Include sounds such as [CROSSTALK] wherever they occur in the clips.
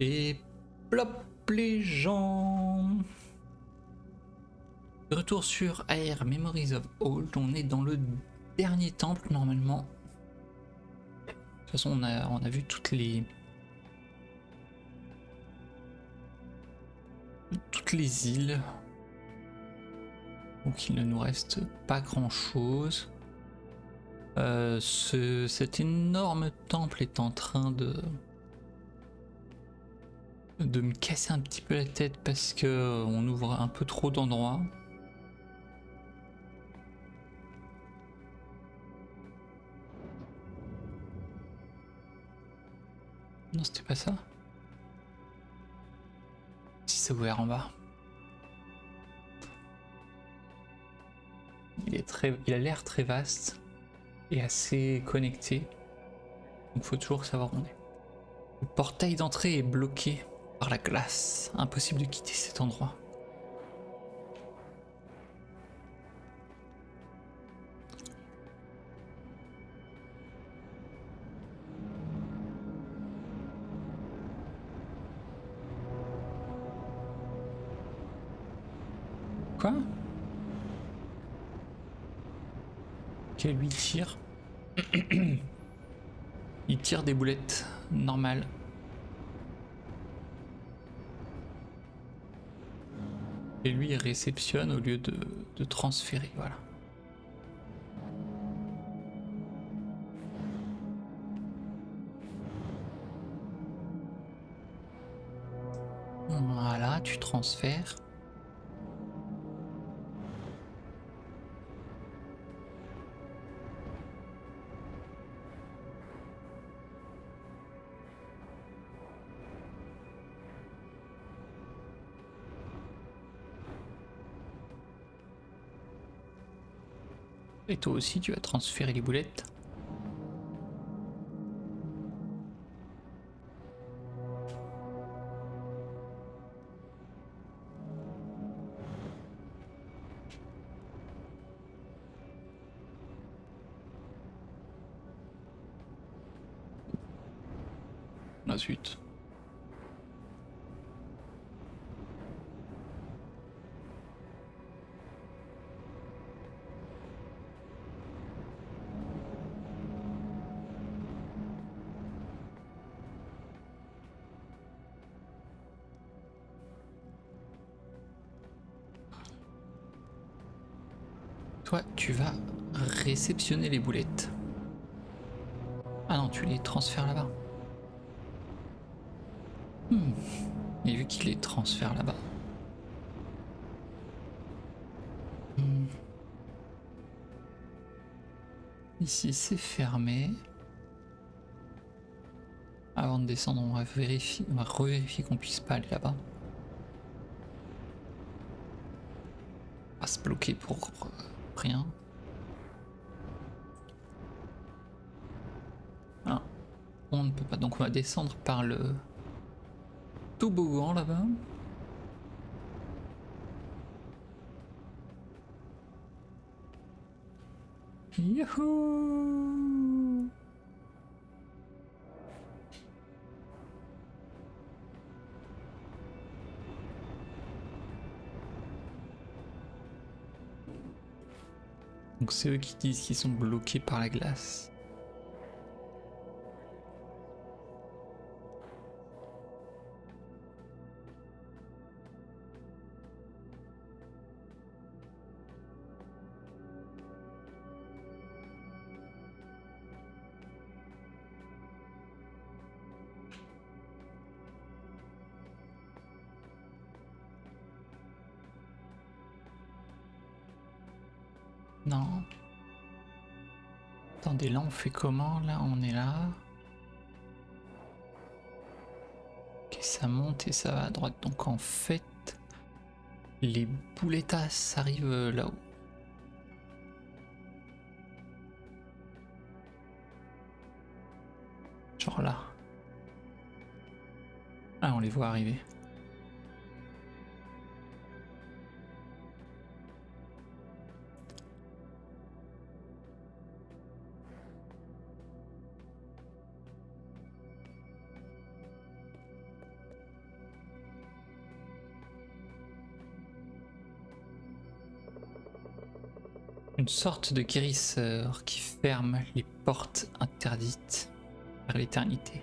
Et plop les gens Retour sur AR Memories of Old, on est dans le dernier temple normalement. De toute façon on a, on a vu toutes les... Toutes les îles. Donc il ne nous reste pas grand chose. Euh, cet énorme temple est en train de de me casser un petit peu la tête parce que on ouvre un peu trop d'endroits. Non, c'était pas ça. Si c'est ouvert en bas. Il est très, il a l'air très vaste et assez connecté. Donc faut toujours savoir où on est. Le portail d'entrée est bloqué par la glace. Impossible de quitter cet endroit. Quoi? Ok, lui tire? [CLEARS THROAT] il tire des boulettes normales. Et lui, il réceptionne au lieu de, de transférer, voilà. Voilà, tu transfères. Et toi aussi, tu vas transférer les boulettes. La suite. Tu vas réceptionner les boulettes. Ah non, tu les transfères là-bas. Hmm. Et vu qu'il les transfère là-bas. Hmm. Ici, c'est fermé. Avant de descendre, on va vérifier, on va revérifier qu'on puisse pas aller là-bas. On va se bloquer pour rien. Ah, on ne peut pas. Donc on va descendre par le toboggan là-bas. Donc c'est eux qui disent qu'ils sont bloqués par la glace. On fait comment Là? On est là. Ok, ça monte et ça va à droite. Donc en fait, les boulettas arrivent là-haut. Genre là. Ah, on les voit arriver. Une sorte de guérisseur qui ferme les portes interdites vers l'éternité.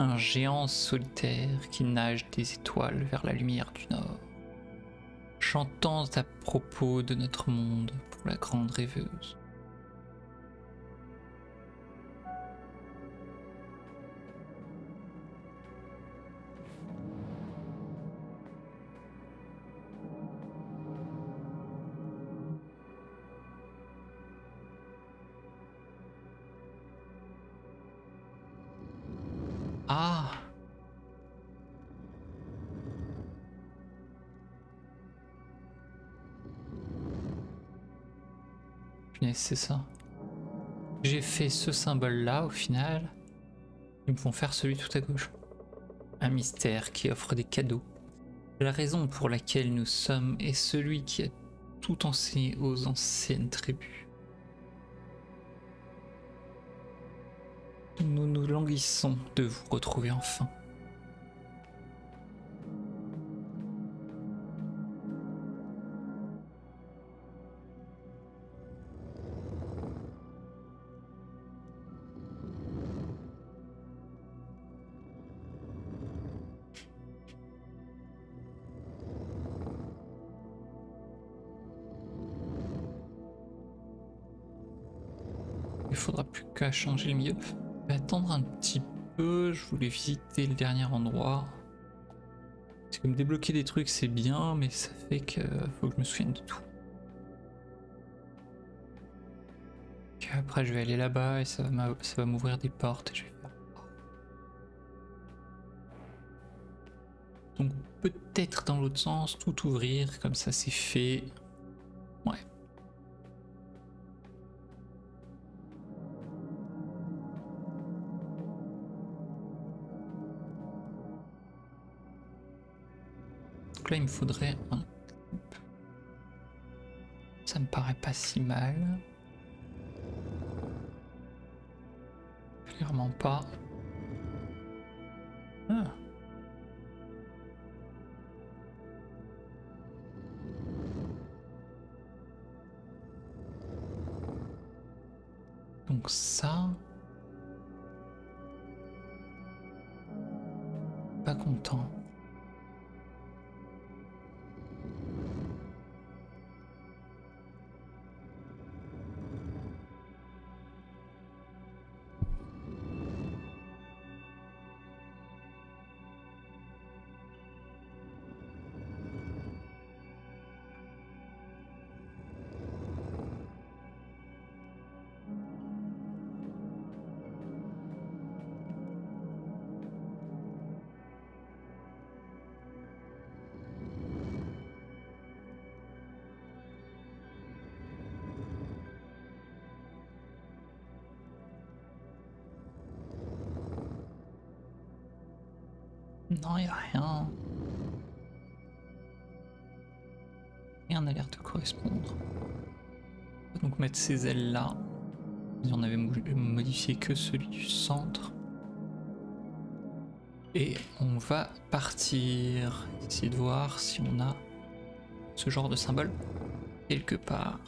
Un géant solitaire qui nage des étoiles vers la lumière du nord. Chantant à propos de notre monde pour la grande rêveuse. C'est ça. J'ai fait ce symbole-là au final. Ils me font faire celui tout à gauche. Un mystère qui offre des cadeaux. La raison pour laquelle nous sommes est celui qui a tout enseigné aux anciennes tribus. Nous nous languissons de vous retrouver enfin. Changer le milieu. Je vais attendre un petit peu, je voulais visiter le dernier endroit. Parce que me débloquer des trucs c'est bien, mais ça fait que faut que je me souvienne de tout. Après je vais aller là-bas et ça va m'ouvrir des portes. Donc peut-être dans l'autre sens, tout ouvrir, comme ça c'est fait. Ouais. Il me faudrait un cube. Ça me paraît pas si mal. Clairement pas. Ah. Donc ça... Pas content. Rien. Rien n'a l'air de correspondre. On donc mettre ces ailes là. On avait modifié que celui du centre. Et on va partir. Essayer de voir si on a ce genre de symbole quelque part.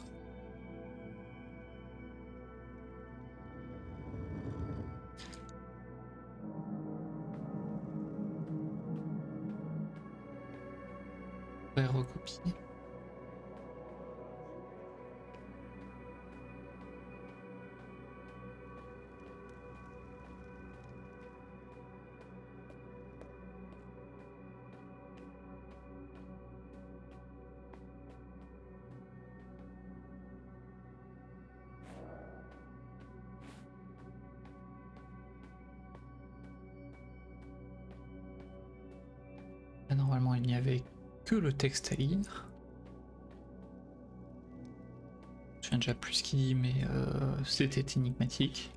Normalement, il n'y avait que le texte à lire. Je viens déjà plus ce qu'il dit, mais euh, c'était énigmatique.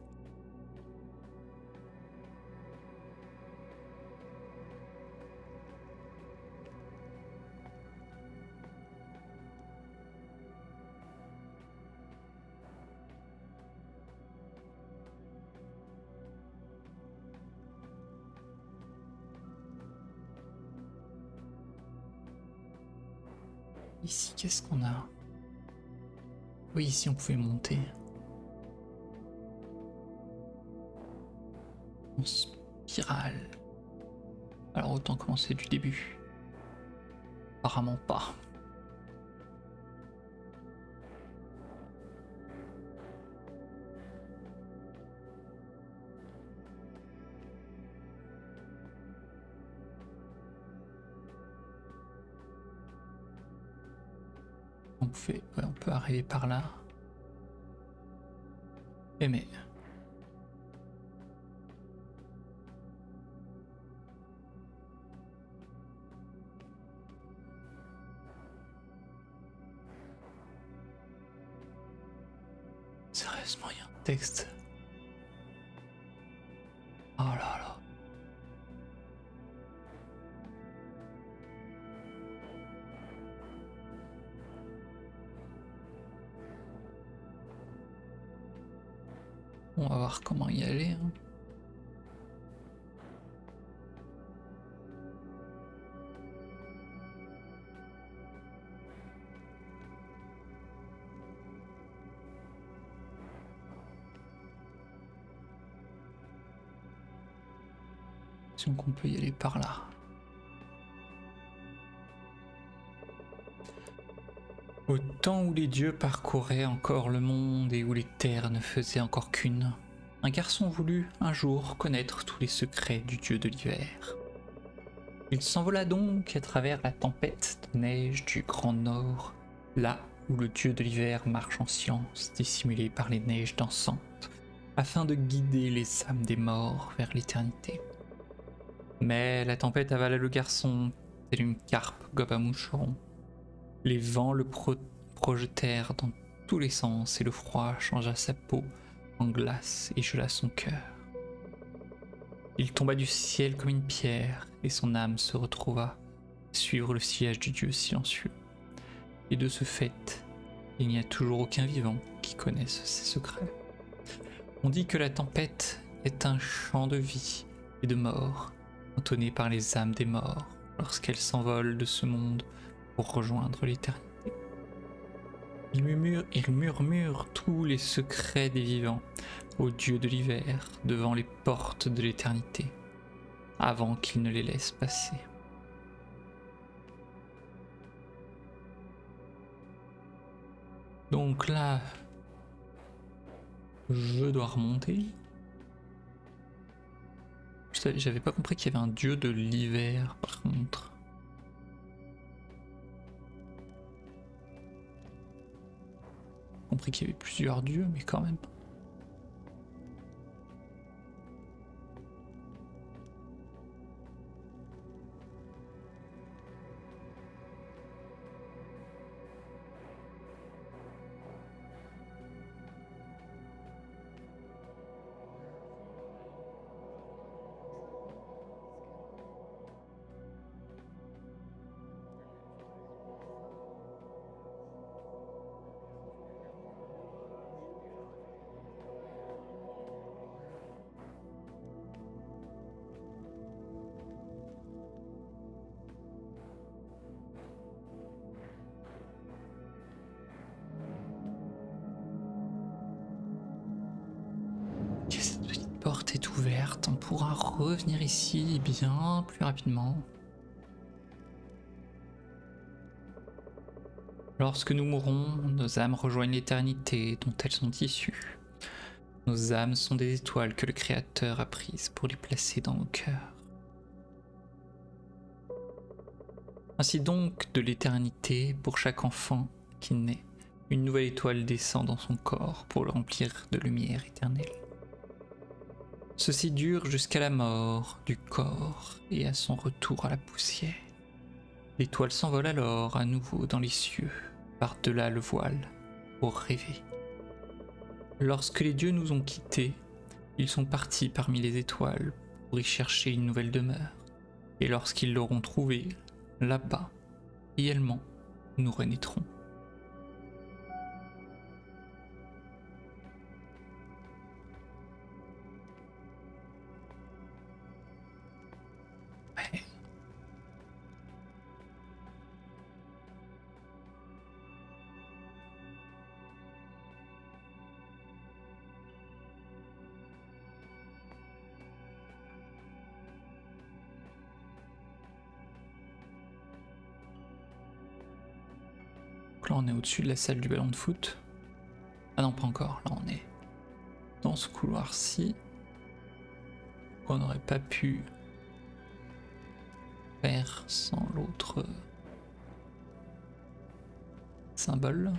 Qu'est-ce qu'on a? Oui, ici on pouvait monter. En spirale. Alors autant commencer du début. Apparemment pas. On, peut arriver par là. Et mais... Sérieusement, il y a un texte. Qu'on peut y aller par là. Au temps où les dieux parcouraient encore le monde et où les terres ne faisaient encore qu'une, un garçon voulut un jour connaître tous les secrets du dieu de l'hiver. Il s'envola donc à travers la tempête de neige du Grand Nord, là où le dieu de l'hiver marche en silence, dissimulé par les neiges dansantes, afin de guider les âmes des morts vers l'éternité. Mais la tempête avala le garçon, tel une carpe gobe moucheron. Les vents le pro- projetèrent dans tous les sens et le froid changea sa peau en glace et gela son cœur. Il tomba du ciel comme une pierre et son âme se retrouva suivre le sillage du dieu silencieux. Et de ce fait, il n'y a toujours aucun vivant qui connaisse ses secrets. On dit que la tempête est un chant de vie et de mort, entonné par les âmes des morts lorsqu'elles s'envolent de ce monde pour rejoindre l'éternité. Il murmure, tous les secrets des vivants au dieu de l'hiver devant les portes de l'éternité, avant qu'il ne les laisse passer. Donc là, je dois remonter. J'avais pas compris qu'il y avait un dieu de l'hiver par contre. compris qu'il y avait plusieurs dieux, mais quand même. Cette petite porte est ouverte, on pourra revenir ici bien plus rapidement. Lorsque nous mourrons, nos âmes rejoignent l'éternité dont elles sont issues. Nos âmes sont des étoiles que le Créateur a prises pour les placer dans nos cœurs. Ainsi donc, de l'éternité, pour chaque enfant qui naît, une nouvelle étoile descend dans son corps pour le remplir de lumière éternelle. Ceci dure jusqu'à la mort du corps et à son retour à la poussière. L'étoile s'envole alors à nouveau dans les cieux, par-delà le voile, pour rêver. Lorsque les dieux nous ont quittés, ils sont partis parmi les étoiles pour y chercher une nouvelle demeure. Et lorsqu'ils l'auront trouvée, là-bas, réellement, nous renaîtrons. Au-dessus de la salle du ballon de foot. Ah non pas encore, là on est dans ce couloir-ci. On n'aurait pas pu faire sans l'autre symbole.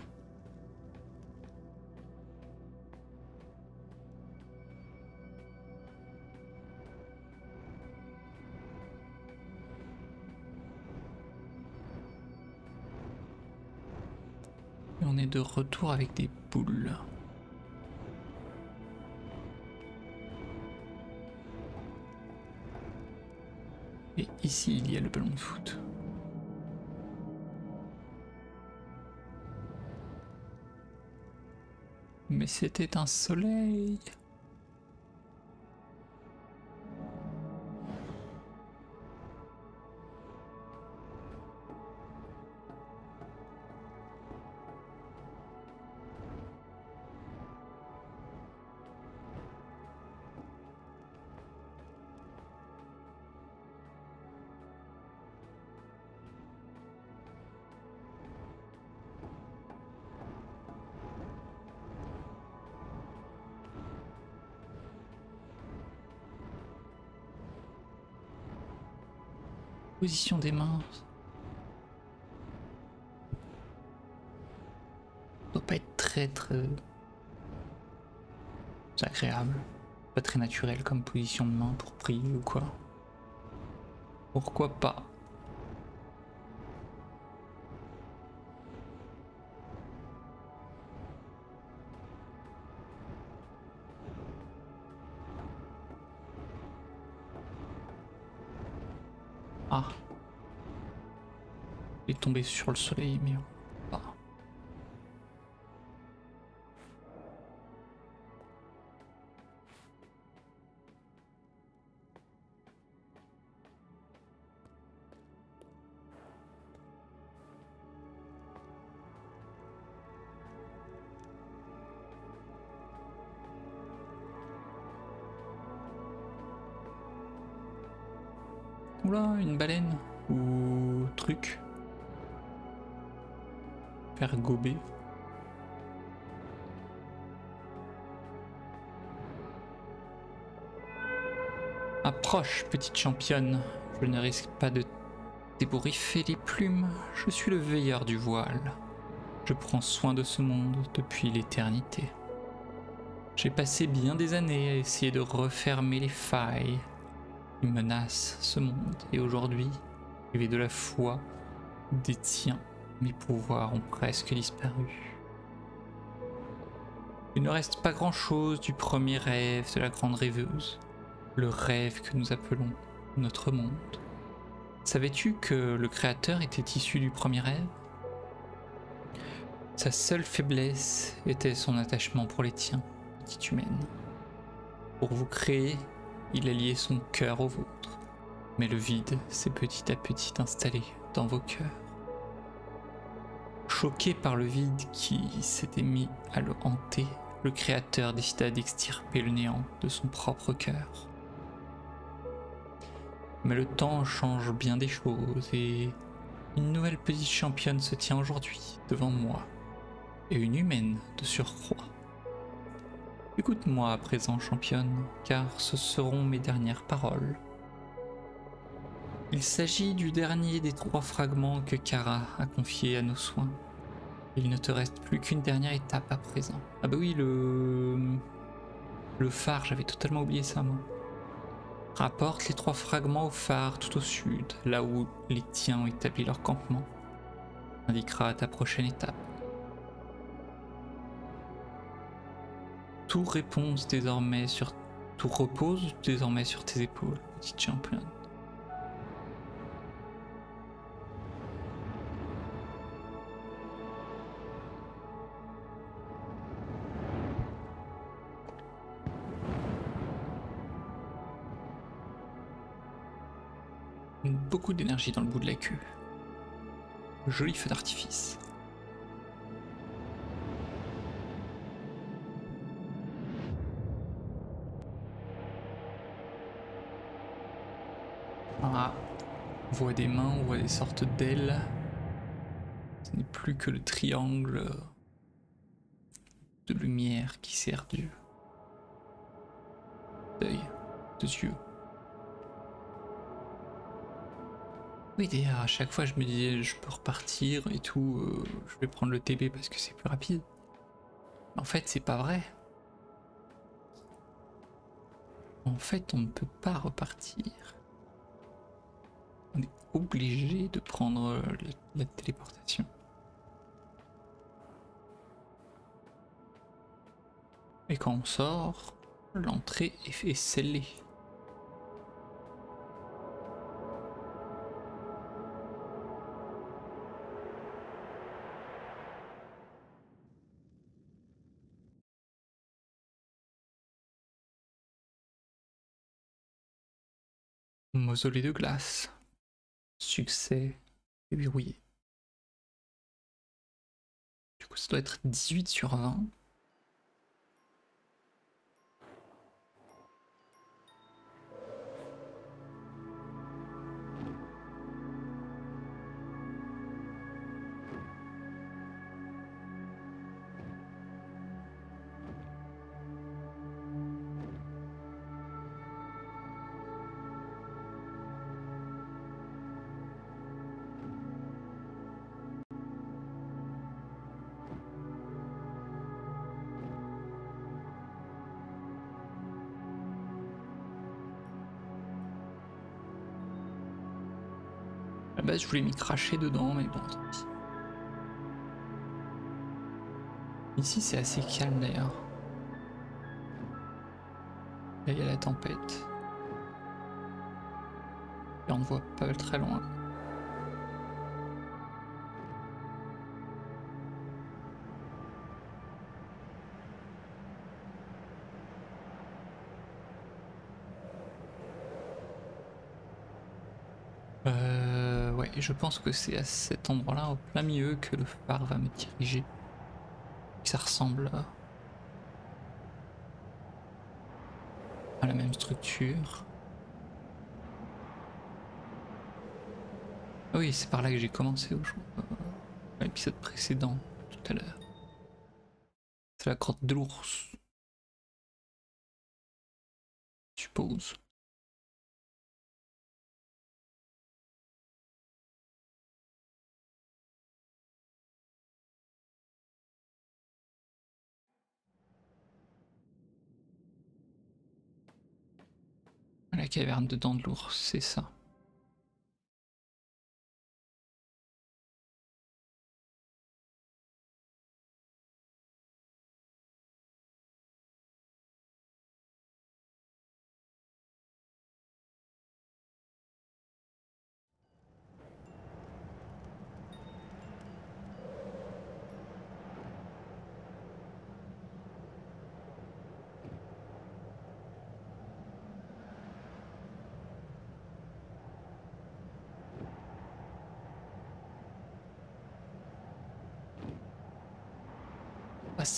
Est de retour avec des boules. Et ici, il y a le ballon de foot. Mais c'était un soleil. Position des mains. doit pas être très très agréable. Pas très naturel comme position de main pour prier ou quoi. Pourquoi pas? Tombé sur le soleil, mais Petite championne. Je ne risque pas de débouriffer les plumes. Je suis le veilleur du voile. Je prends soin de ce monde depuis l'éternité. J'ai passé bien des années à essayer de refermer les failles qui menacent ce monde. Et aujourd'hui, privé de la foi des tiens, mes pouvoirs ont presque disparu. Il ne reste pas grand-chose du premier rêve de la grande rêveuse, le rêve que nous appelons notre monde. Savais-tu que le Créateur était issu du premier rêve? Sa seule faiblesse était son attachement pour les tiens, petite humaine. Pour vous créer, il a lié son cœur au vôtre, mais le vide s'est petit à petit installé dans vos cœurs. Choqué par le vide qui s'était mis à le hanter, le Créateur décida d'extirper le néant de son propre cœur. Mais le temps change bien des choses et une nouvelle petite championne se tient aujourd'hui devant moi, et une humaine de surcroît. Écoute-moi à présent, championne, car ce seront mes dernières paroles. Il s'agit du dernier des trois fragments que Kara a confiés à nos soins. Il ne te reste plus qu'une dernière étape à présent. Ah bah oui, le... Le phare, j'avais totalement oublié ça, moi. Rapporte les trois fragments au phare tout au sud, là où les tiens ont établi leur campement. Indiquera ta prochaine étape. Tout repose désormais sur tout repose désormais sur tes épaules, petite championne. D'énergie dans le bout de la queue. Joli feu d'artifice. Ah, on voit des mains, on voit des sortes d'ailes. Ce n'est plus que le triangle de lumière qui sert d'œil, de yeux. Oui, d'ailleurs, à chaque fois, je me disais, je peux repartir et tout, euh, je vais prendre le TB parce que c'est plus rapide. En fait, c'est pas vrai. En fait, on ne peut pas repartir. On est obligé de prendre euh, la, téléportation. Et quand on sort, l'entrée est scellée. Mausolée de glace. Succès verrouillé. Du coup, ça doit être 18 sur 20. Je voulais m'y cracher dedans, mais bon. Ici, c'est assez calme d'ailleurs. Là, il y a la tempête. Et on ne voit pas très loin. Et je pense que c'est à cet endroit-là, au plein milieu, que le phare va me diriger. Ça ressemble à la même structure. Ah oui, c'est par là que j'ai commencé au. Euh, l'épisode précédent, tout à l'heure. C'est la grotte de l'ours. Suppose. La caverne de dents de l'ours, c'est ça.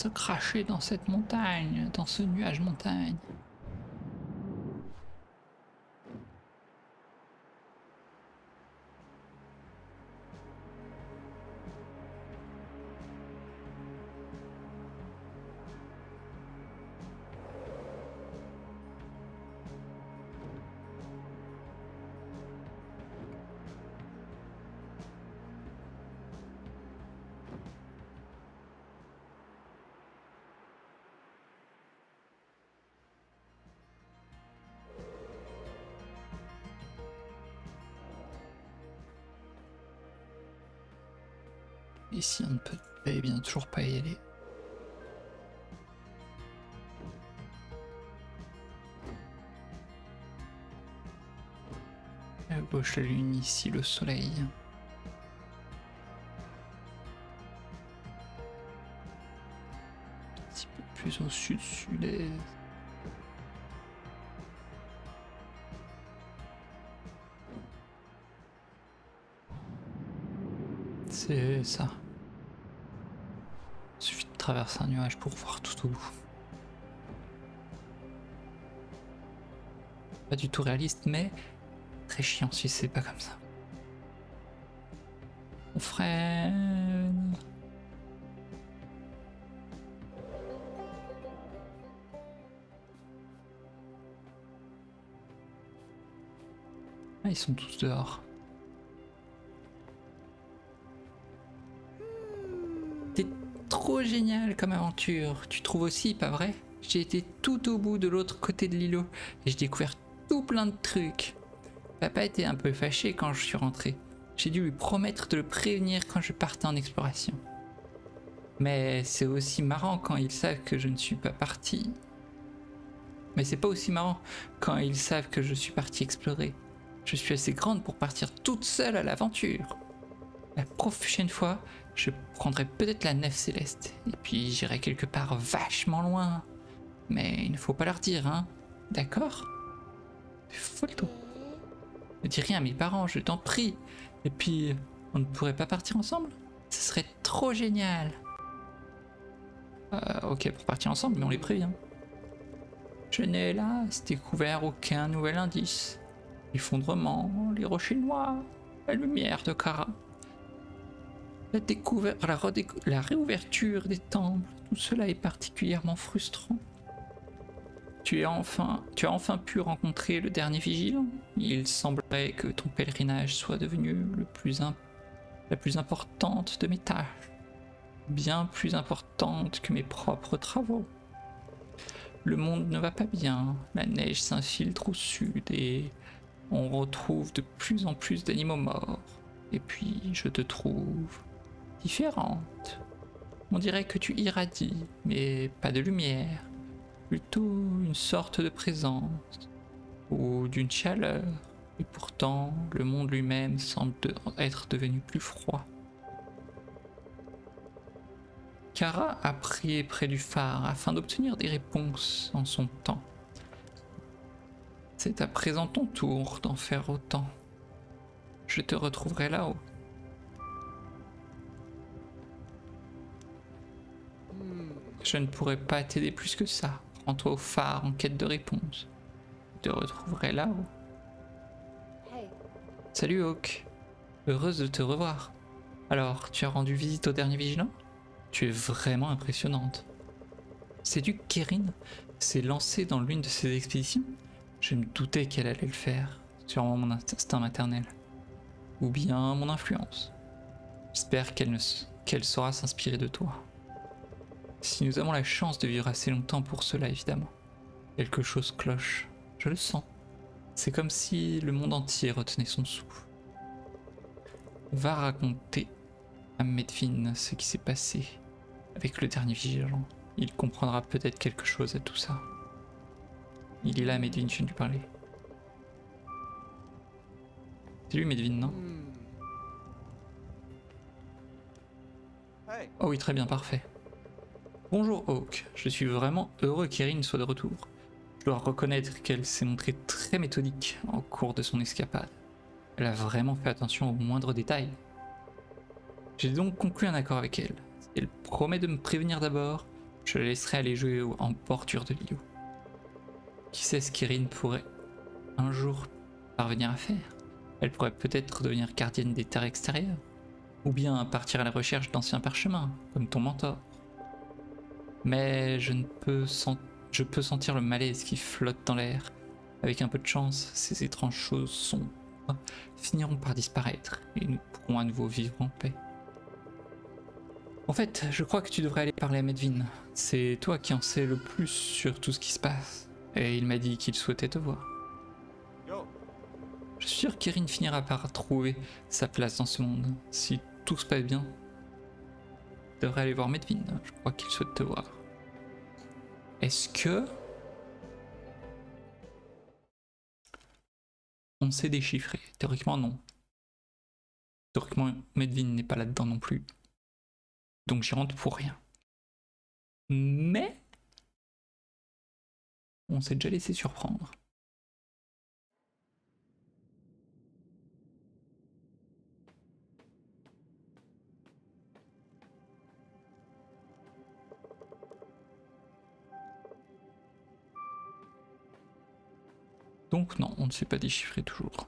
Se cracher dans cette montagne, dans ce nuage montagne. La lune, ici, le soleil. Un petit peu plus au sud-sud-est. C'est ça. Il suffit de traverser un nuage pour voir tout au bout. Pas du tout réaliste, mais très chiant si c'est pas comme ça. On freine. Ah, ils sont tous dehors. C'est trop génial comme aventure. Tu trouves aussi, pas vrai? J'ai été tout au bout de l'autre côté de l'îlot et j'ai découvert tout plein de trucs. Papa était un peu fâché quand je suis rentré. J'ai dû lui promettre de le prévenir quand je partais en exploration. Mais c'est aussi marrant quand ils savent que je ne suis pas parti. Mais c'est pas aussi marrant quand ils savent que je suis parti explorer. Je suis assez grande pour partir toute seule à l'aventure. La prochaine fois, je prendrai peut-être la nef céleste. Et puis j'irai quelque part vachement loin. Mais il ne faut pas leur dire, hein D'accord? Folto. Ne dis rien à mes parents, je t'en prie. Et puis, on ne pourrait pas partir ensemble? Ce serait trop génial. Euh, ok, pour partir ensemble, mais on les prévient. Je n'ai hélas découvert aucun nouvel indice. L'effondrement, les rochers noirs, la lumière de Kara. La, la, la réouverture des temples, tout cela est particulièrement frustrant. Tu, as enfin, pu rencontrer le dernier vigilant Il semblerait que ton pèlerinage soit devenu le plus la plus importante de mes tâches. Bien plus importante que mes propres travaux. Le monde ne va pas bien, la neige s'infiltre au sud et on retrouve de plus en plus d'animaux morts. Et puis je te trouve différente. On dirait que tu irradies, mais pas de lumière plutôt une sorte de présence ou d'une chaleur. Et pourtant, le monde lui-même semble être devenu plus froid. Kara a prié près du phare afin d'obtenir des réponses en son temps. C'est à présent ton tour d'en faire autant. Je te retrouverai là-haut. Je ne pourrai pas t'aider plus que ça. Rends-toi au phare en quête de réponse. Je te retrouverai là-haut. Salut Hawk. Heureuse de te revoir. Alors, tu as rendu visite au dernier vigilant? Tu es vraiment impressionnante. Sais-tu que Kerin s'est lancée dans l'une de ses expéditions? Je me doutais qu'elle allait le faire. Sûrement mon instinct maternel. Ou bien mon influence. J'espère qu'elle qu'elle saura s'inspirer de toi. Si nous avons la chance de vivre assez longtemps pour cela, évidemment. Quelque chose cloche. Je le sens. C'est comme si le monde entier retenait son souffle. Va raconter à Medvin ce qui s'est passé avec le dernier vigilant. Il comprendra peut-être quelque chose à tout ça. Il est là, Medvin, je viens de lui parler. C'est lui, Medvin, non? Oh oui, très bien, parfait. Bonjour Hawk, je suis vraiment heureux qu'Erin soit de retour. Je dois reconnaître qu'elle s'est montrée très méthodique au cours de son escapade. Elle a vraiment fait attention aux moindres détails. J'ai donc conclu un accord avec elle. Si elle promet de me prévenir d'abord, je la laisserai aller jouer en bordure de l'îlot. Qui sait ce qu'Erin pourrait un jour parvenir à faire? Elle pourrait peut-être devenir gardienne des terres extérieures, ou bien partir à la recherche d'anciens parchemins, comme ton mentor. Mais je ne peux je peux sentir le malaise qui flotte dans l'air. Avec un peu de chance, ces étranges choses sombres finiront par disparaître et nous pourrons à nouveau vivre en paix. En fait, je crois que tu devrais aller parler à Medvin. C'est toi qui en sais le plus sur tout ce qui se passe. Et il m'a dit qu'il souhaitait te voir. Je suis sûr qu'Erin finira par trouver sa place dans ce monde. Si tout se passe bien, devrais aller voir Medvin. Je crois qu'il souhaite te voir. Est-ce que... On sait déchiffrer? Théoriquement, non. Théoriquement, Medvin n'est pas là-dedans non plus. Donc j'y rentre pour rien. Mais... On s'est déjà laissé surprendre. Donc non, on ne sait pas déchiffrer toujours.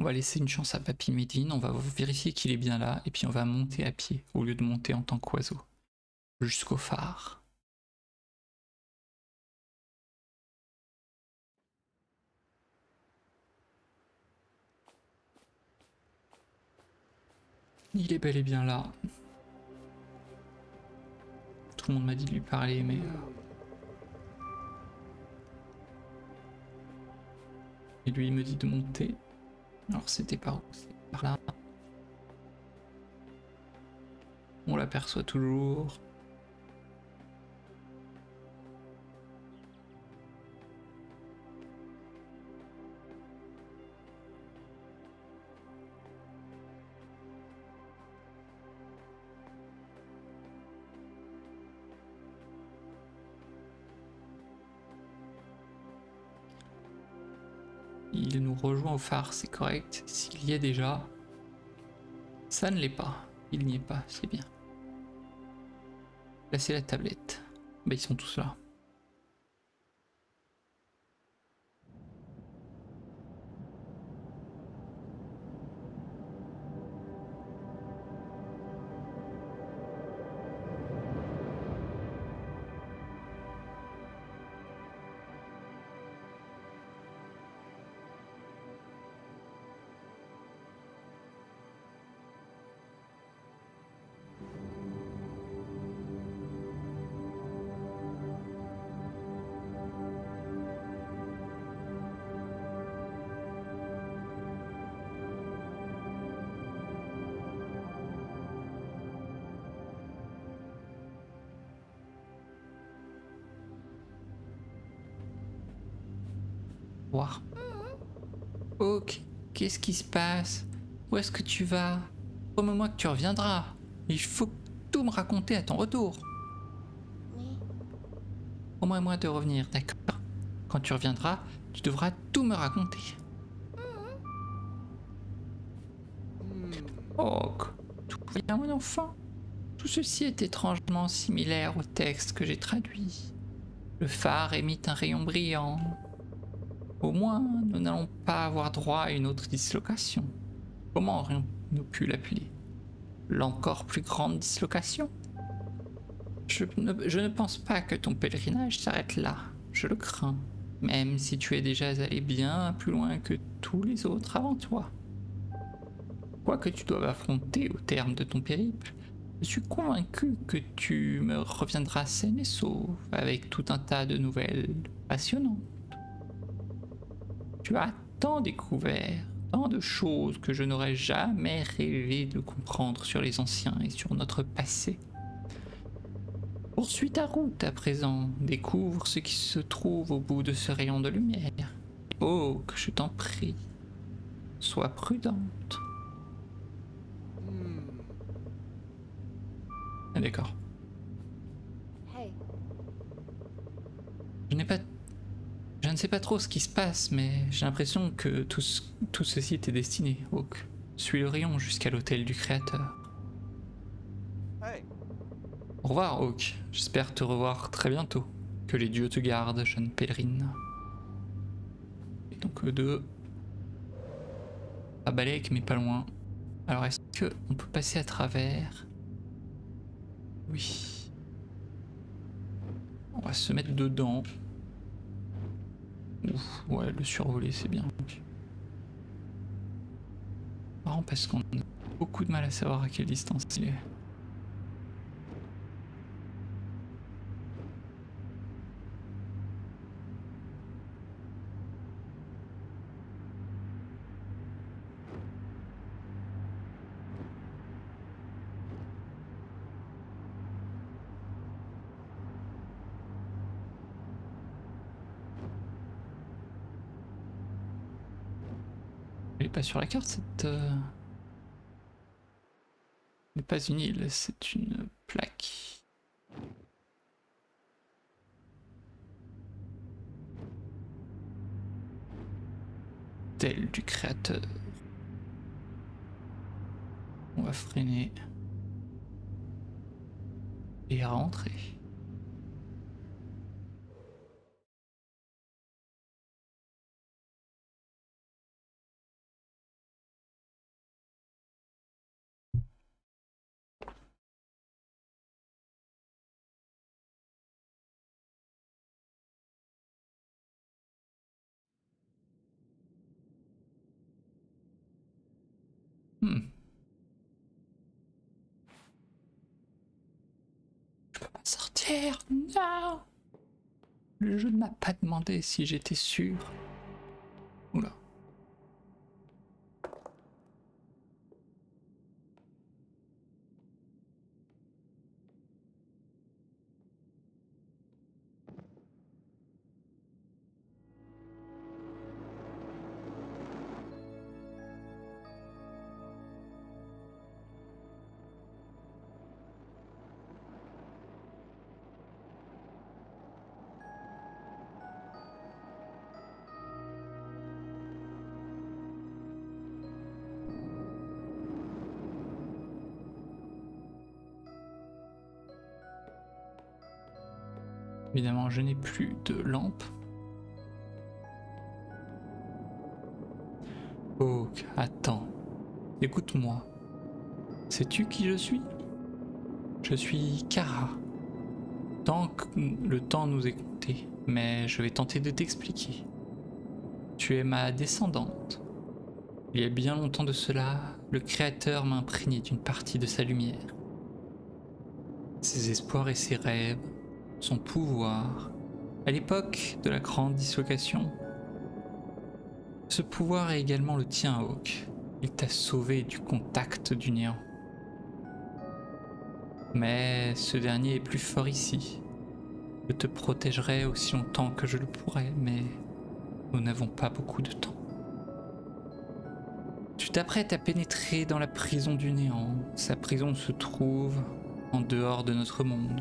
On va laisser une chance à Papy Médine, on va vérifier qu'il est bien là, et puis on va monter à pied, au lieu de monter en tant qu'oiseau, jusqu'au phare. Il est bel et bien là. Tout le monde m'a dit de lui parler, mais... euh, Et lui, il me dit de monter. Alors c'était par où? Par là. On l'aperçoit toujours. Rejoint au phare, c'est correct. S'il y est déjà, ça ne l'est pas. Il n'y est pas, c'est bien. Là, c'est la tablette. Bah, ils sont tous là. Qu'est-ce qui se passe? Où est-ce que tu vas? Promets-moi que tu reviendras. Il faut tout me raconter à ton retour. Promets-moi de revenir, d'accord? Quand tu reviendras, tu devras tout me raconter. Oh, tout bien mon enfant. Tout ceci est étrangement similaire au texte que j'ai traduit. Le phare émit un rayon brillant, au moins, nous n'allons pas avoir droit à une autre dislocation. Comment aurions-nous pu l'appeler? L'encore plus grande dislocation? Je ne, pense pas que ton pèlerinage s'arrête là. Je le crains. Même si tu es déjà allé bien plus loin que tous les autres avant toi. Quoi que tu doives affronter au terme de ton périple, je suis convaincu que tu me reviendras saine et sauve avec tout un tas de nouvelles passionnantes. Tu as tant découvert, tant de choses que je n'aurais jamais rêvé de comprendre sur les anciens et sur notre passé. Poursuis ta route à présent, découvre ce qui se trouve au bout de ce rayon de lumière. Oh, que je t'en prie, sois prudente. Ah, D'accord. Je n'ai pas ne sais pas trop ce qui se passe, mais j'ai l'impression que tout, tout, ceci était destiné. Hawk, suis le rayon jusqu'à l'hôtel du Créateur. Au revoir, Hawk. J'espère te revoir très bientôt. Que les dieux te gardent, jeune pèlerine. Et donc, eux deux. À Balek, mais pas loin. Alors, est-ce qu'on peut passer à travers? Oui. On va se mettre dedans. Ouf, ouais, le survoler, c'est bien. Marrant parce qu'on a beaucoup de mal à savoir à quelle distance il est. Elle est pas sur la carte cette... Euh... n'est pas une île, c'est une plaque. Tel du créateur. On va freiner. Et rentrer. Hmm. Je peux pas Le jeu ne m'a pas demandé si j'étais sûr. Oula. Évidemment, je n'ai plus de lampe. Oh, attends. Écoute-moi. Sais-tu qui je suis? Je suis Kara. Tant que le temps nous est compté, mais je vais tenter de t'expliquer. Tu es ma descendante. Il y a bien longtemps de cela, le Créateur m'a imprégné d'une partie de sa lumière. Ses espoirs et ses rêves son pouvoir. À l'époque de la grande dislocation, ce pouvoir est également le tien, Hawk. Il t'a sauvé du contact du néant. Mais ce dernier est plus fort ici. Je te protégerai aussi longtemps que je le pourrai, mais nous n'avons pas beaucoup de temps. Tu t'apprêtes à pénétrer dans la prison du néant. Sa prison se trouve en dehors de notre monde.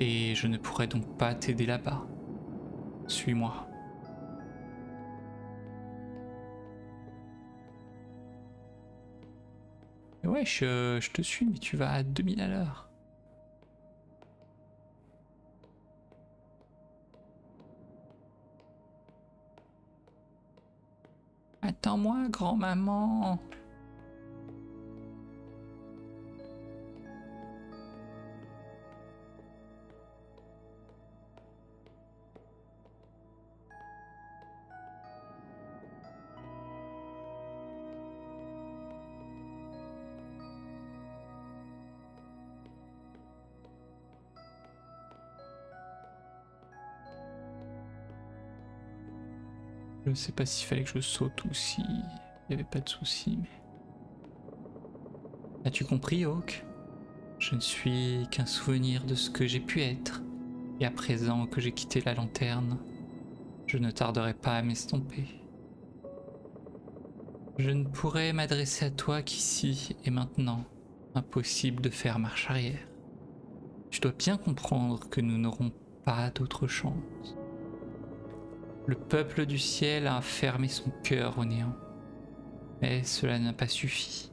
Et je ne pourrai donc pas t'aider là-bas. Suis-moi. Ouais, je, je, te suis, mais tu vas à 2000 à l'heure. Attends-moi, grand-maman. Sais pas s'il fallait que je saute ou si il n'y avait pas de souci. As-tu compris, Hawk? Je ne suis qu'un souvenir de ce que j'ai pu être. Et à présent que j'ai quitté la lanterne, je ne tarderai pas à m'estomper. Je ne pourrai m'adresser à toi qu'ici et maintenant. Impossible de faire marche arrière. Tu dois bien comprendre que nous n'aurons pas d'autre chance. Le peuple du ciel a fermé son cœur au néant. Mais cela n'a pas suffi.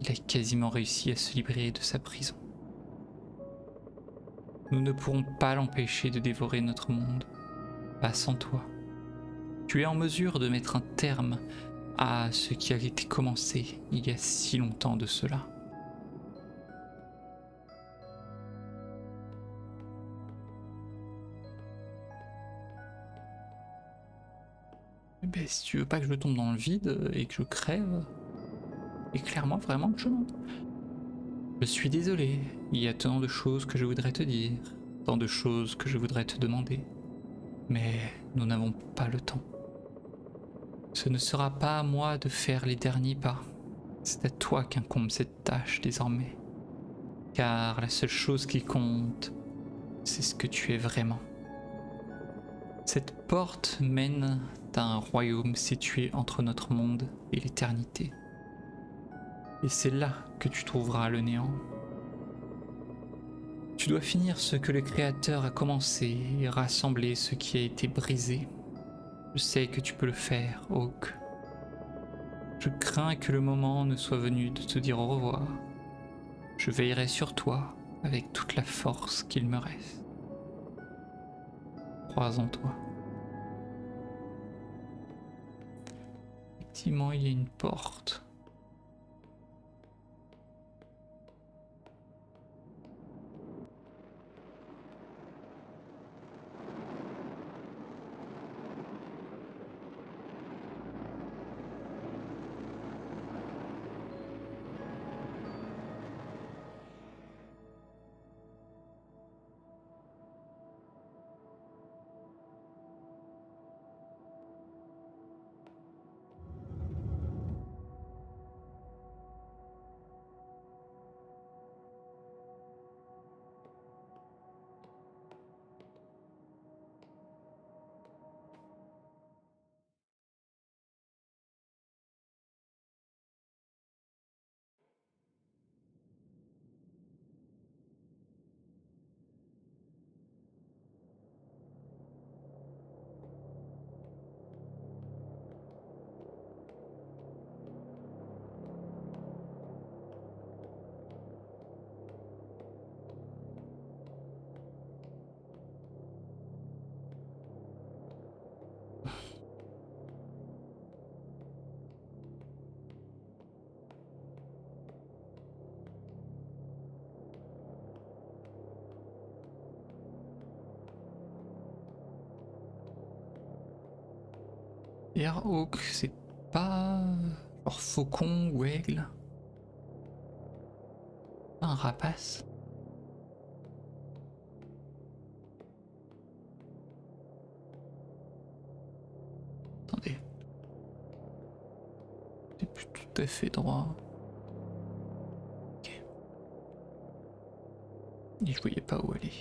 Il a quasiment réussi à se libérer de sa prison. Nous ne pourrons pas l'empêcher de dévorer notre monde. Pas sans toi. Tu es en mesure de mettre un terme à ce qui a été commencé il y a si longtemps de cela. Si tu veux pas que je tombe dans le vide et que je crève, éclaire-moi vraiment le chemin. Je suis désolé, il y a tant de choses que je voudrais te dire, tant de choses que je voudrais te demander, mais nous n'avons pas le temps. Ce ne sera pas à moi de faire les derniers pas, c'est à toi qu'incombe cette tâche désormais. Car la seule chose qui compte, c'est ce que tu es vraiment. Cette porte mène à un royaume situé entre notre monde et l'éternité. Et c'est là que tu trouveras le néant. Tu dois finir ce que le Créateur a commencé et rassembler ce qui a été brisé. Je sais que tu peux le faire, Hawk. Je crains que le moment ne soit venu de te dire au revoir. Je veillerai sur toi avec toute la force qu'il me reste. Crois en toi. Effectivement, il y a une porte. Airhawk, c'est pas genre faucon ou aigle. Un rapace. Attendez. C'est plus tout à fait droit. Ok. Et je voyais pas où aller.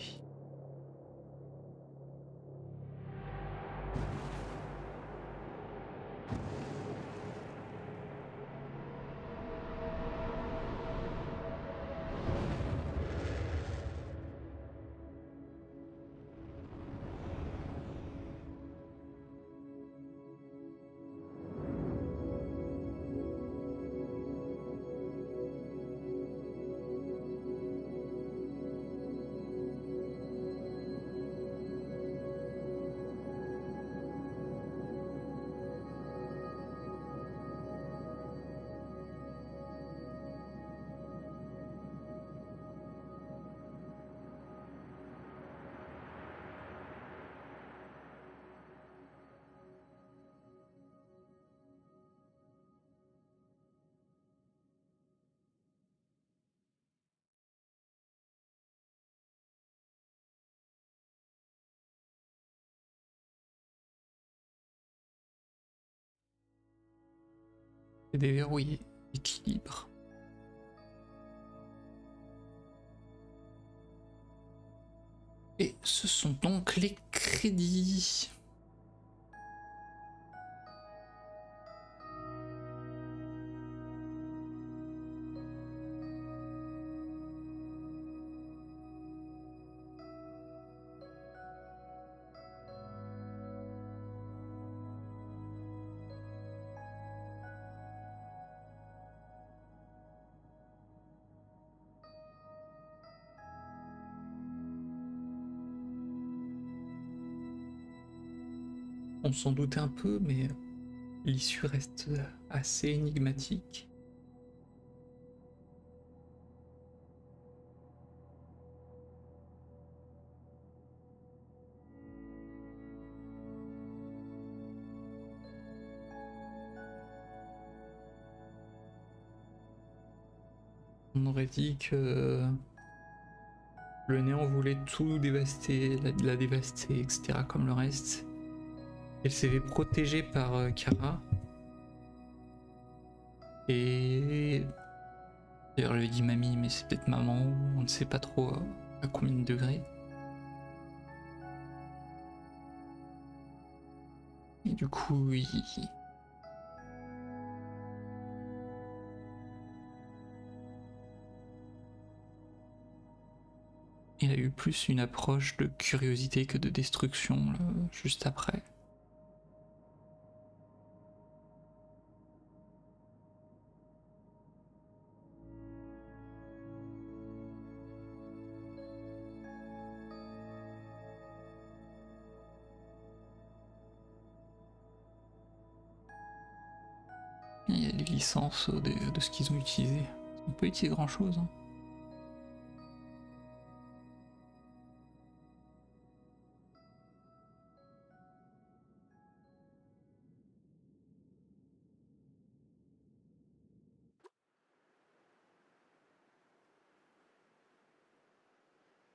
Déverrouillé. Équilibre. Et ce sont donc les crédits. S'en doutait un peu, mais l'issue reste assez énigmatique. On aurait dit que le néant voulait tout dévaster, la dévaster, etc. comme le reste. Elle s'est fait protéger par euh, Kara. Et. D'ailleurs, je dit mamie, mais c'est peut-être maman, on ne sait pas trop euh, à combien de degrés. Et du coup, il. Il a eu plus une approche de curiosité que de destruction juste après. De, ce qu'ils ont utilisé. On peut utiliser grand chose. Hein.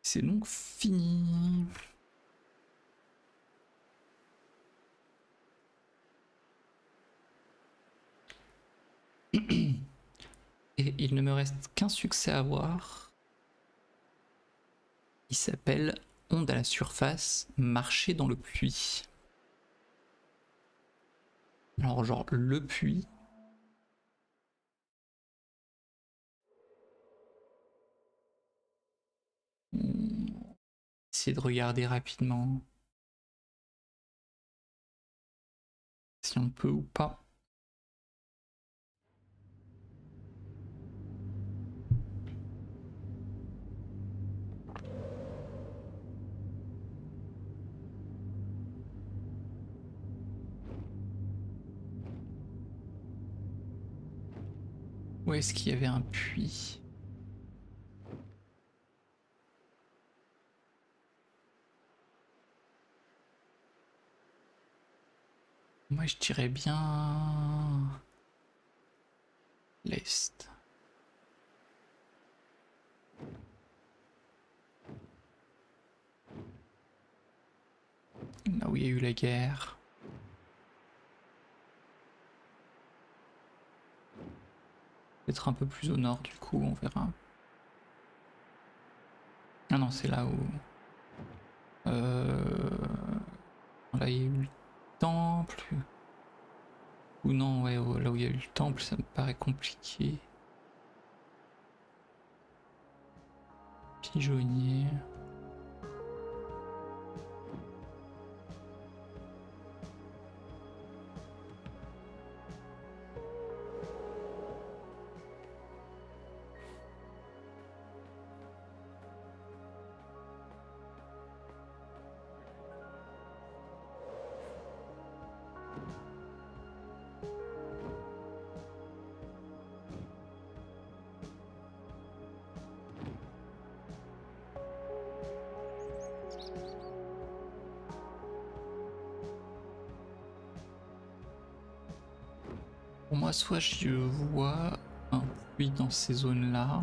C'est donc fini. Et il ne me reste qu'un succès à avoir. Il s'appelle Onde à la surface, marcher dans le puits. Alors genre le puits. Essayer de regarder rapidement si on peut ou pas. Où est-ce qu'il y avait un puits moi je dirais bien l'Est. Là où il y a eu la guerre. Peut-être un peu plus au nord du coup, on verra. Ah non, c'est là où... Euh... Là, il y a eu le temple. Ou non, ouais, là où il y a eu le temple, ça me paraît compliqué. Pigeonnier. Soit je vois un puits dans ces zones-là.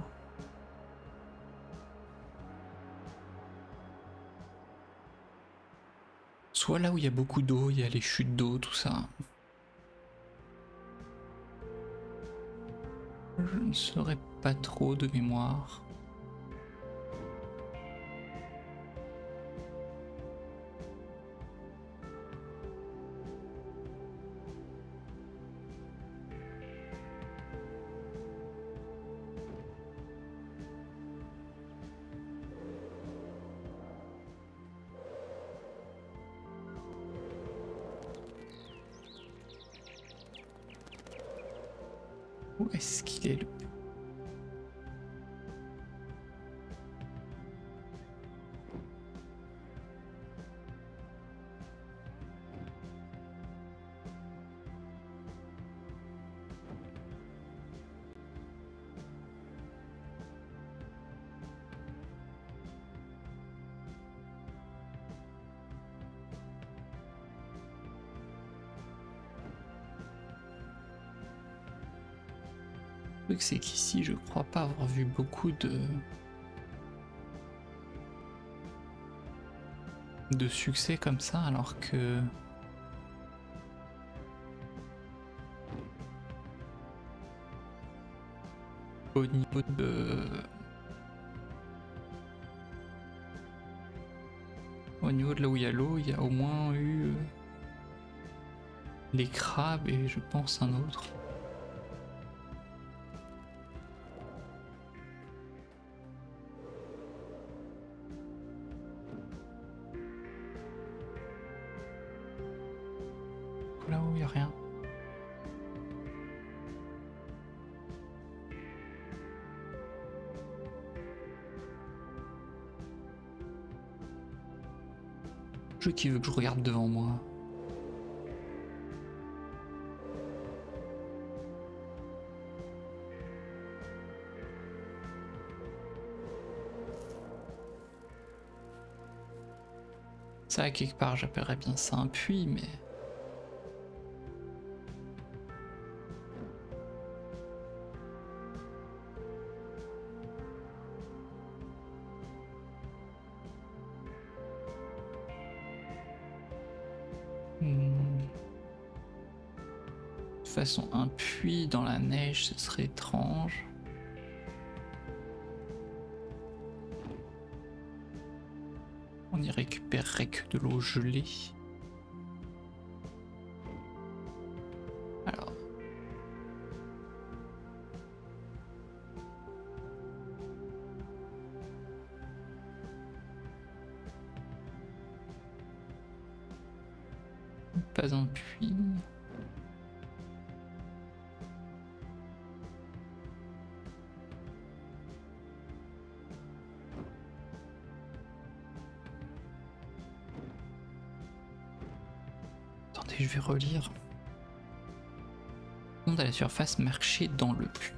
Soit là où il y a beaucoup d'eau, il y a les chutes d'eau, tout ça. Je ne saurais pas trop de mémoire. Où est-ce qu'il est le Le c'est qu'ici je crois pas avoir vu beaucoup de de succès comme ça alors que au niveau de au niveau de là où il y a l'eau il y a au moins eu les crabes et je pense un autre qui veut que je regarde devant moi. Ça, quelque part, j'appellerais bien ça un puits, mais... un puits dans la neige, ce serait étrange. On y récupérerait que de l'eau gelée. Alors. Pas un puits. Vais relire. La surface, marcher dans le puits.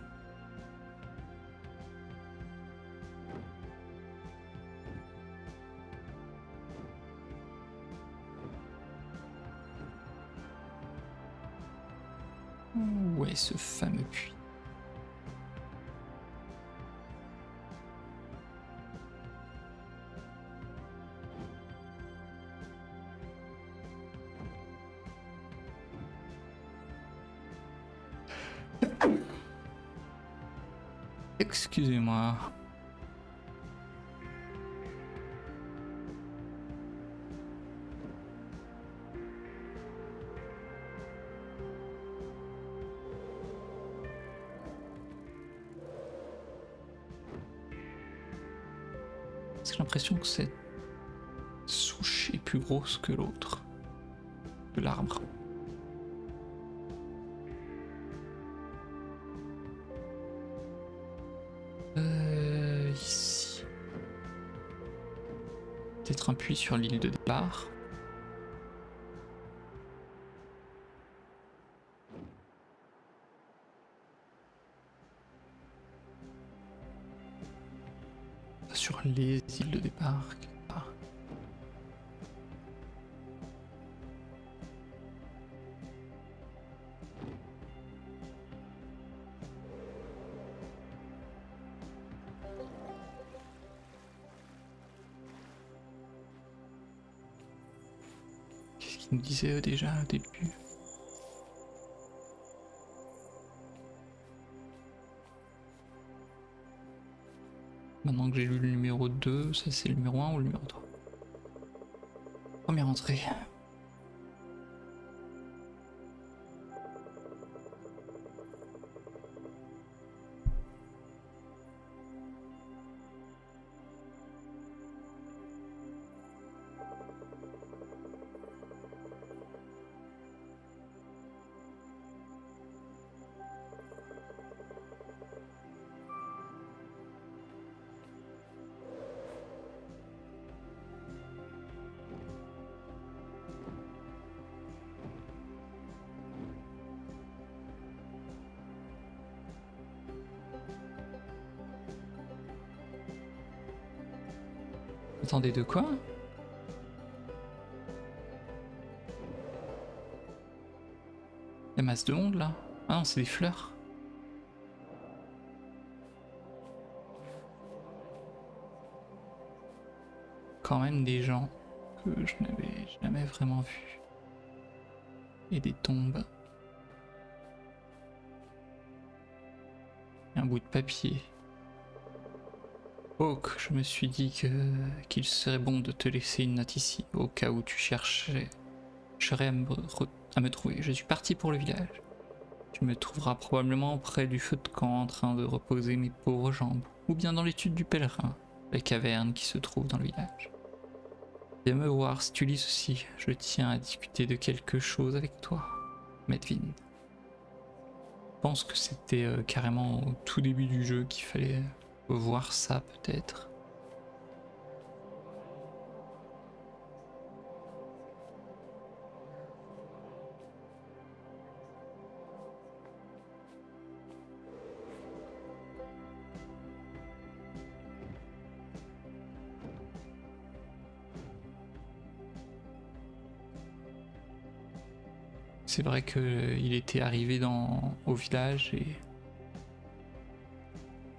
Que l'autre, de l'arbre. Euh, ici. Peut-être un puits sur l'île de départ. Sur les îles de départ. Euh, déjà au début Maintenant que j'ai lu le numéro 2, ça c'est le numéro 1 ou le numéro 3 Première entrée. Attendez, de quoi La masse de monde là Ah non, c'est des fleurs. Quand même des gens que je n'avais jamais vraiment vus. Et des tombes. Un bout de papier. Hawk, je me suis dit que qu'il serait bon de te laisser une note ici, au cas où tu cherchais, chercherais à me, à me trouver. Je suis parti pour le village. Tu me trouveras probablement près du feu de camp en train de reposer mes pauvres jambes, ou bien dans l'étude du pèlerin, la caverne qui se trouve dans le village. Viens me voir si tu lis ceci, je tiens à discuter de quelque chose avec toi, Medvin. Je pense que c'était euh, carrément au tout début du jeu qu'il fallait voir ça peut-être. C'est vrai qu'il était arrivé dans, au village et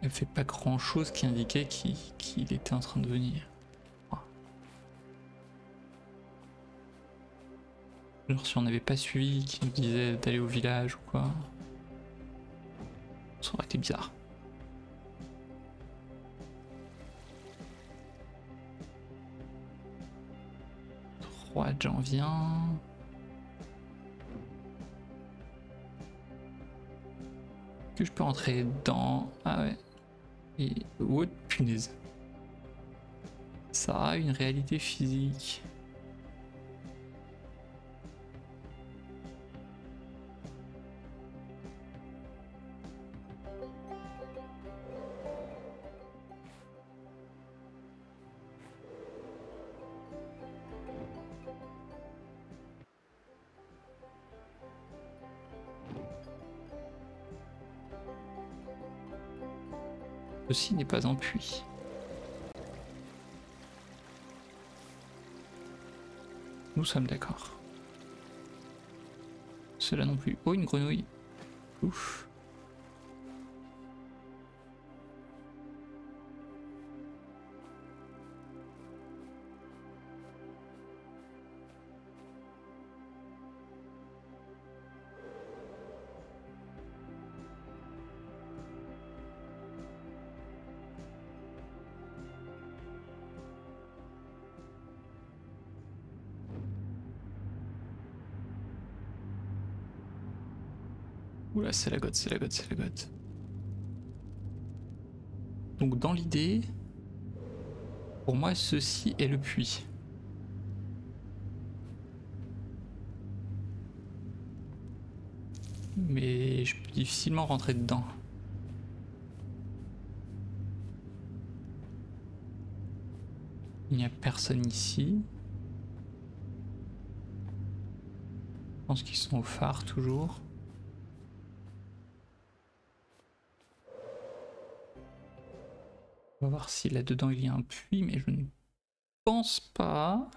elle fait pas grand chose qui indiquait qu'il était en train de venir. Genre si on n'avait pas suivi, qui nous disait d'aller au village ou quoi. Ça aurait été bizarre. De janvier. Que je peux rentrer dans? Ah ouais. Et. Oh punaise. Ça a une réalité physique. Ceci n'est pas un puits. Nous sommes d'accord. Cela non plus. Oh, une grenouille. Ouf. C'est la gote, c'est la gote, c'est la gote. Donc dans l'idée, pour moi ceci est le puits. Mais je peux difficilement rentrer dedans. Il n'y a personne ici. Je pense qu'ils sont au phare toujours. Si là-dedans il y a un puits, mais je ne pense pas.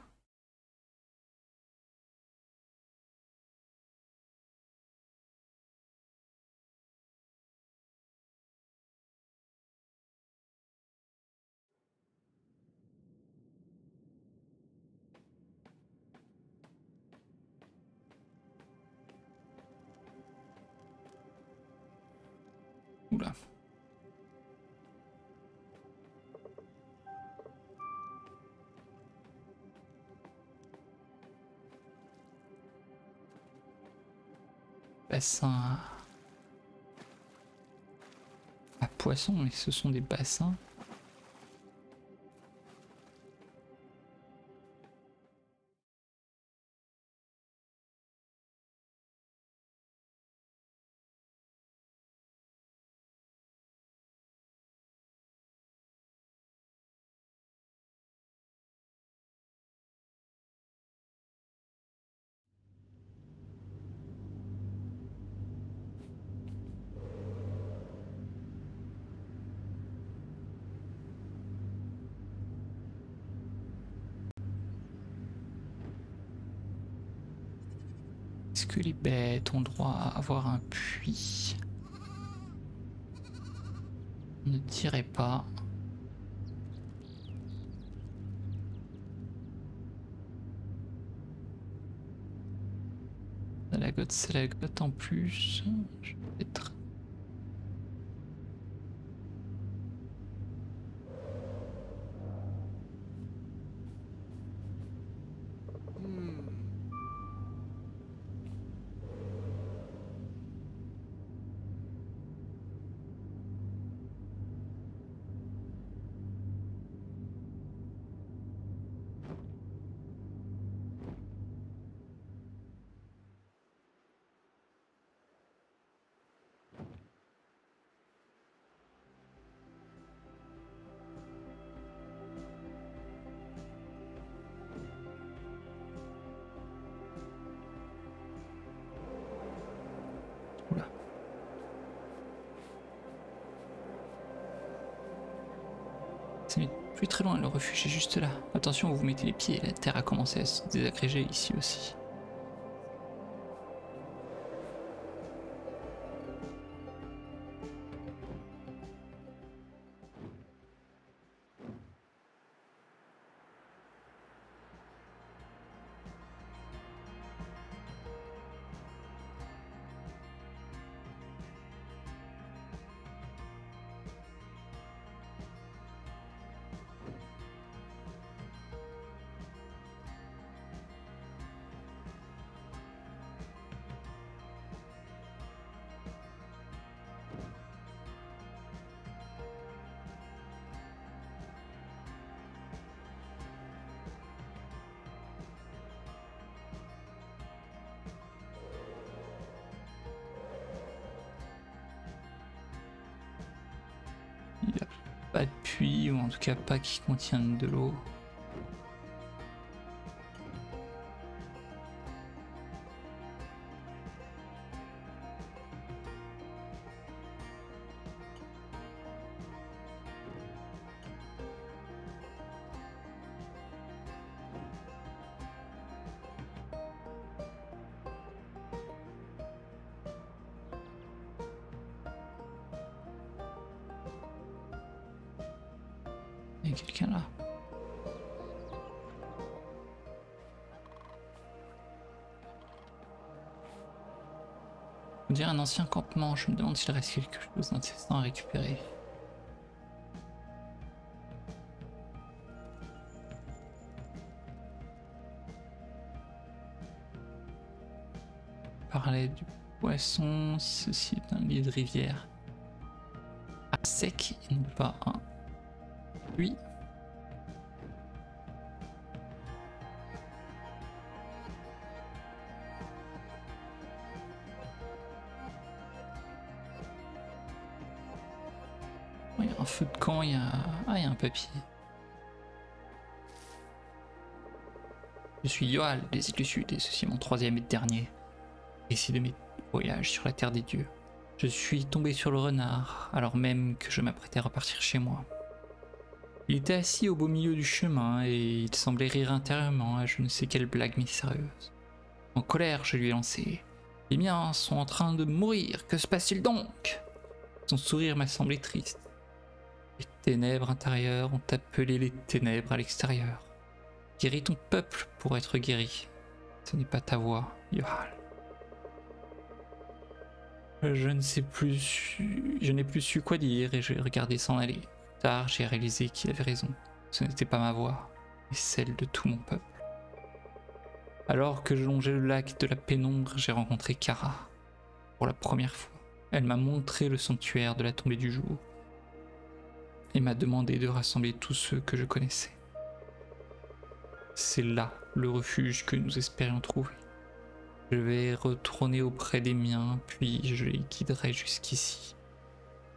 Oula. Bassin à... à poissons, mais ce sont des bassins. Bêtes ont droit à avoir un puits Ne dirais pas. La gotte, c'est la gotte en plus. Je vais être C'est plus très loin, le refuge est juste là. Attention, vous mettez les pieds, la terre a commencé à se désagréger ici aussi. Tout cas pas qui contiennent de l'eau. Un ancien campement, je me demande s'il reste quelque chose d'intéressant à récupérer. Parler du poisson, ceci est un lit de rivière. À sec, et non pas un. Oui. Papier. Je suis Yoal des îles du Sud et ceci est mon troisième et dernier récit de mes voyages sur la terre des dieux. Je suis tombé sur le renard alors même que je m'apprêtais à repartir chez moi. Il était assis au beau milieu du chemin et il semblait rire intérieurement à je ne sais quelle blague mystérieuse. En colère, je lui ai lancé Les miens sont en train de mourir, que se passe-t-il donc? Son sourire m'a semblé triste. Ténèbres intérieures ont appelé les ténèbres à l'extérieur. Guéris ton peuple pour être guéri. Ce n'est pas ta voix, Yohal. Je ne sais plus, je n'ai plus su quoi dire et j'ai regardé s'en aller. Tard, j'ai réalisé qu'il avait raison. Ce n'était pas ma voix, mais celle de tout mon peuple. Alors que je longeais le lac de la pénombre, j'ai rencontré Kara. Pour la première fois, elle m'a montré le sanctuaire de la tombée du jour et m'a demandé de rassembler tous ceux que je connaissais. C'est là le refuge que nous espérions trouver. Je vais retourner auprès des miens, puis je les guiderai jusqu'ici.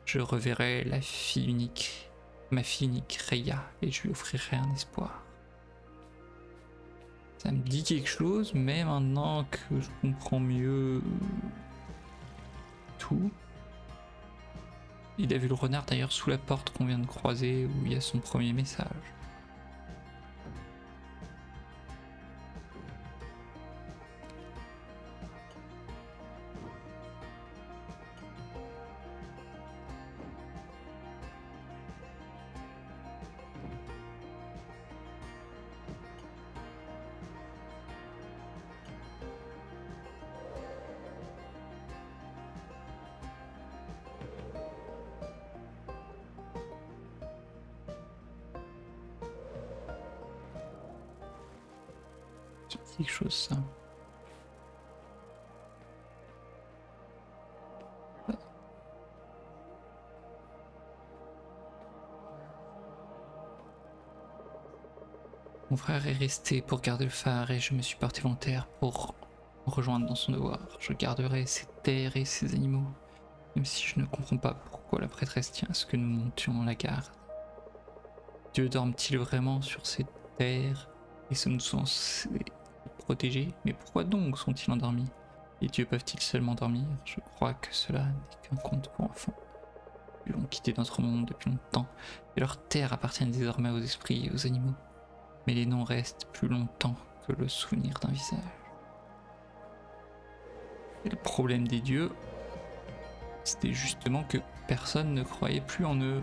Je reverrai la fille unique, ma fille unique Reya, et je lui offrirai un espoir. Ça me dit quelque chose, mais maintenant que je comprends mieux tout, il a vu le renard d'ailleurs sous la porte qu'on vient de croiser où il y a son premier message. Resté pour garder le phare et je me suis porté volontaire pour rejoindre dans son devoir. Je garderai ces terres et ces animaux, même si je ne comprends pas pourquoi la prêtresse tient à ce que nous montions la garde. Dieu dorme-t-il vraiment sur ces terres et ce nous censés protégés Mais pourquoi donc sont-ils endormis? Les dieux peuvent-ils seulement dormir? Je crois que cela n'est qu'un conte pour enfants. Ils ont quitté notre monde depuis longtemps, et leurs terres appartiennent désormais aux esprits et aux animaux. Mais les noms restent plus longtemps que le souvenir d'un visage. Et le problème des dieux, c'était justement que personne ne croyait plus en eux.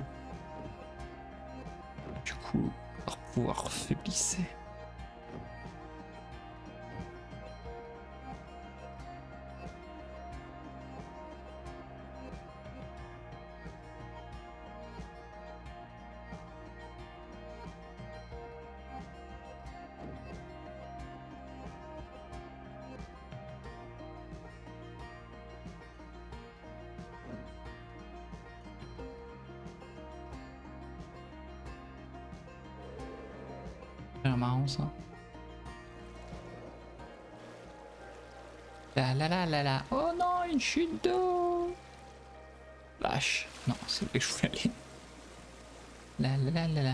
Du coup, leur pouvoir faiblissait. Oh non, une chute d'eau. Lâche. Non, c'est où que je voulais aller. La la la la la.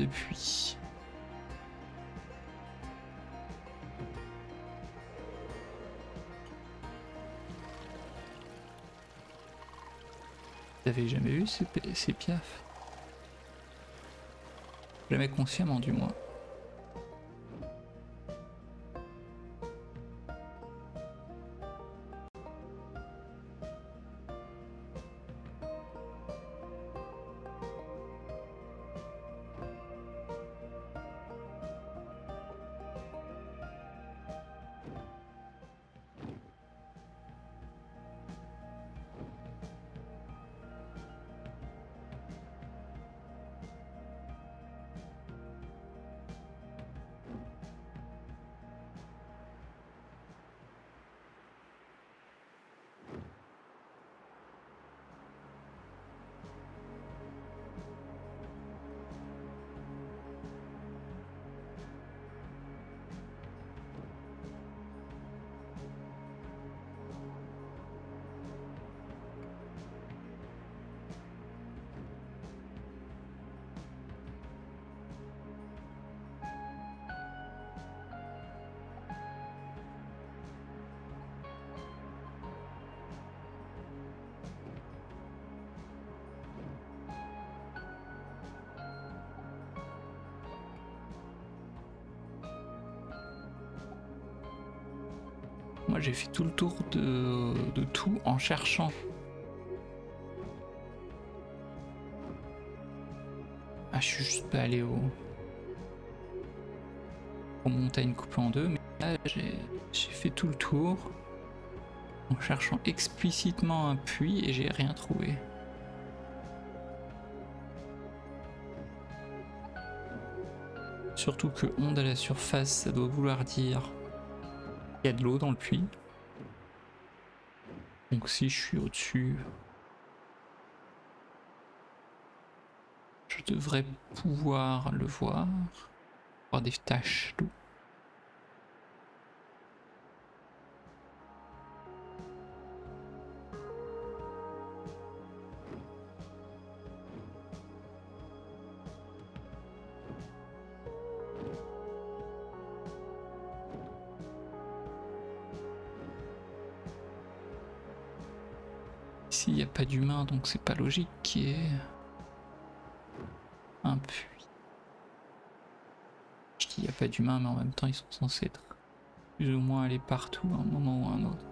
Trouve toujours pas de puits. Vous avez jamais vu ces, ces piafs? Jamais consciemment du moins. J'ai fait tout le tour de, tout en cherchant. Ah je suis juste pas allé au... aux montagnes coupées en deux, mais là j'ai fait tout le tour en cherchant explicitement un puits et j'ai rien trouvé. Surtout que onde à la surface, ça doit vouloir dire il y a de l'eau dans le puits. Donc si je suis au-dessus, je devrais pouvoir le voir, voir des taches d'eau. D'humain, donc c'est pas logique qu'il y ait un puits. Je dis il n'y a pas d'humain, mais en même temps ils sont censés être plus ou moins aller partout à un moment ou à un autre.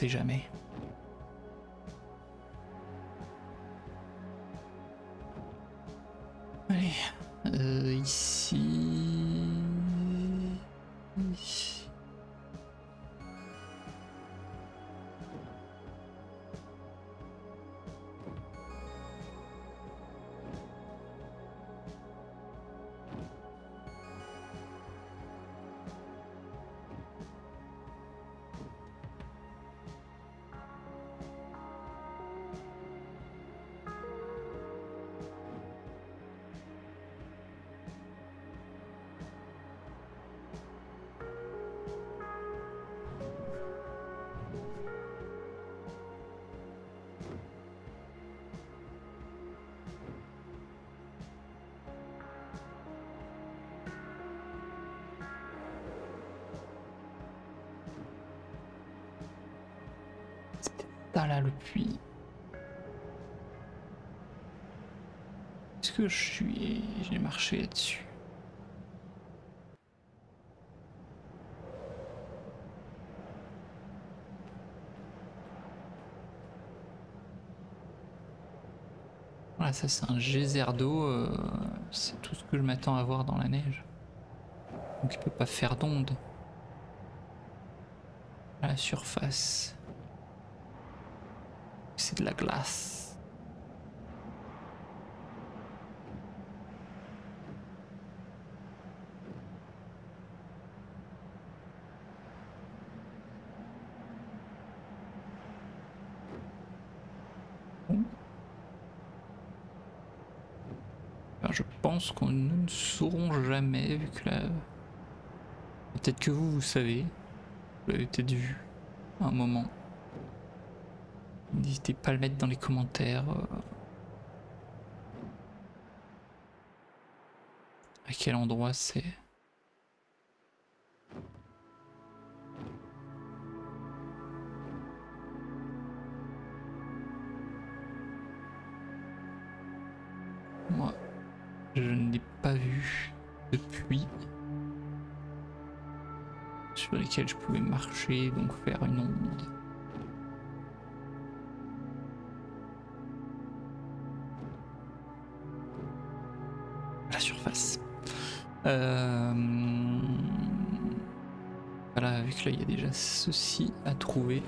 Sait jamais. je suis... J'ai marché là-dessus. Voilà, ça c'est un geyser d'eau. Euh, c'est tout ce que je m'attends à voir dans la neige. Donc il peut pas faire d'onde. À la surface. C'est de la glace. Qu'on ne saurons jamais, vu que là... Peut-être que vous, vous savez. Vous l'avez peut-être vu à un moment. N'hésitez pas à le mettre dans les commentaires. Euh. À quel endroit c'est je pouvais marcher, donc faire une onde. La surface. Euh, voilà, avec là il y a déjà ceci à trouver.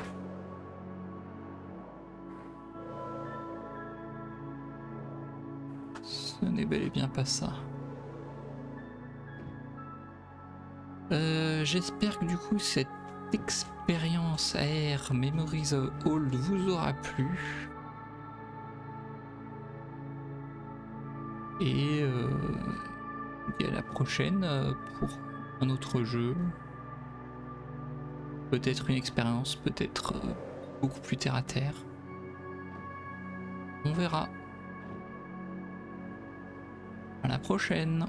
Ce n'est bel et bien pas ça. J'espère que du coup cette expérience AR Memories of Old vous aura plu. Et euh, à la prochaine euh, pour un autre jeu. Peut-être une expérience, peut-être euh, beaucoup plus terre à terre. On verra. À la prochaine